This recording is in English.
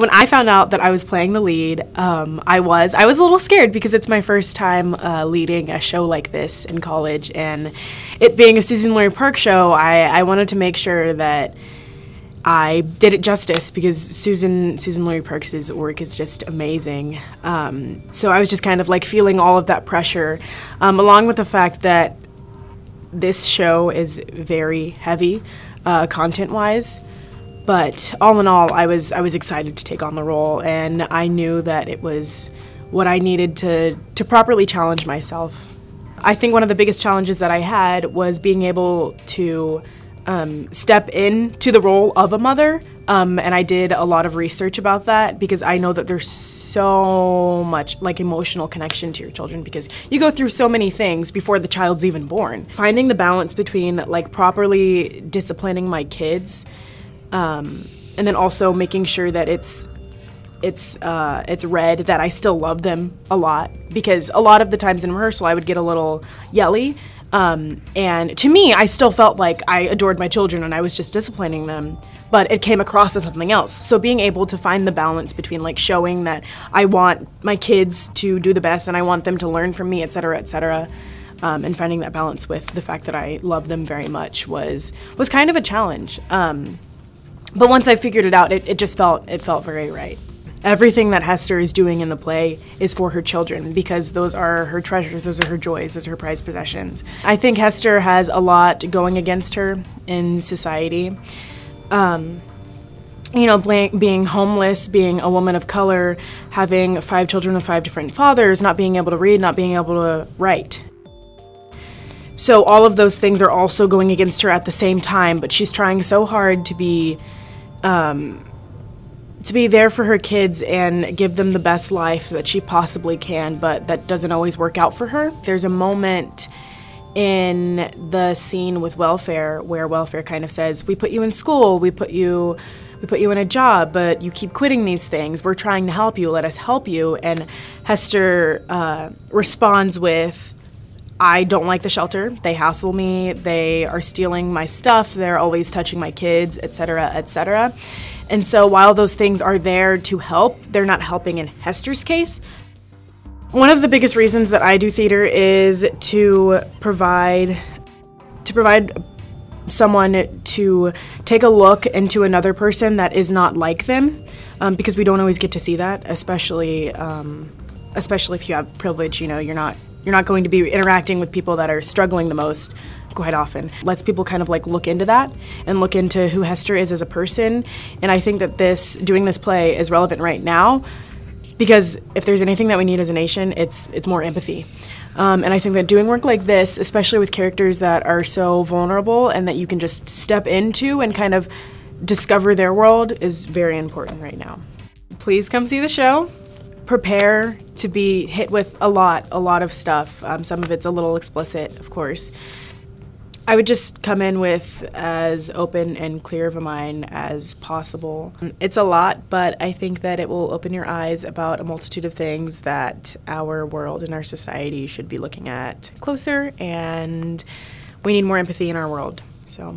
when I found out that I was playing the lead, um, I was I was a little scared because it's my first time uh, leading a show like this in college, and it being a Suzan-Lori Park show, I, I wanted to make sure that I did it justice because Suzan Susan Laurie Parks' work is just amazing. Um, so I was just kind of like feeling all of that pressure, um, along with the fact that this show is very heavy, uh, content-wise. But all in all, I was I was excited to take on the role, and I knew that it was what I needed to to properly challenge myself. I think one of the biggest challenges that I had was being able to um, step into the role of a mother. Um, and I did a lot of research about that because I know that there's so much like emotional connection to your children because you go through so many things before the child's even born. Finding the balance between like properly disciplining my kids um, and then also making sure that it's it's uh, it's read that I still love them a lot because a lot of the times in rehearsal I would get a little yelly um, and to me, I still felt like I adored my children and I was just disciplining them, but it came across as something else. So being able to find the balance between like showing that I want my kids to do the best and I want them to learn from me, et cetera, et cetera, um, and finding that balance with the fact that I love them very much was was kind of a challenge. Um, but once I figured it out, it, it just felt it felt very right. Everything that Hester is doing in the play is for her children because those are her treasures, those are her joys, those are her prized possessions. I think Hester has a lot going against her in society. Um, you know, being homeless, being a woman of color, having five children with five different fathers, not being able to read, not being able to write. So all of those things are also going against her at the same time, but she's trying so hard to be um, to be there for her kids and give them the best life that she possibly can, but that doesn't always work out for her. There's a moment in the scene with welfare where welfare kind of says, "We put you in school, we put you we put you in a job, but you keep quitting these things. We're trying to help you. Let us help you." And Hester uh, responds with, I don't like the shelter. They hassle me. They are stealing my stuff. They're always touching my kids, etc., etc. And so while those things are there to help, they're not helping in Hester's case. One of the biggest reasons that I do theater is to provide to provide someone to take a look into another person that is not like them, um, because we don't always get to see that, especially um, especially if you have privilege. You know, you're not you're not going to be interacting with people that are struggling the most quite often. Lets people kind of like look into that and look into who Hester is as a person. And I think that this doing this play is relevant right now because if there's anything that we need as a nation, it's it's more empathy. Um, and I think that doing work like this, especially with characters that are so vulnerable and that you can just step into and kind of discover their world, is very important right now. Please come see the show prepare to be hit with a lot, a lot of stuff. Um, some of it's a little explicit, of course. I would just come in with as open and clear of a mind as possible. It's a lot, but I think that it will open your eyes about a multitude of things that our world and our society should be looking at closer, and we need more empathy in our world. So.